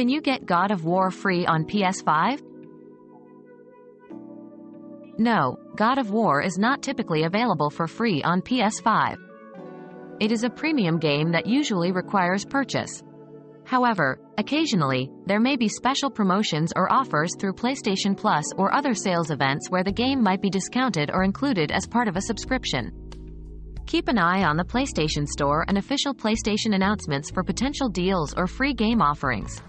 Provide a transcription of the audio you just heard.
Can you get God of War free on PS5? No, God of War is not typically available for free on PS5. It is a premium game that usually requires purchase. However, occasionally, there may be special promotions or offers through PlayStation Plus or other sales events where the game might be discounted or included as part of a subscription. Keep an eye on the PlayStation Store and official PlayStation announcements for potential deals or free game offerings.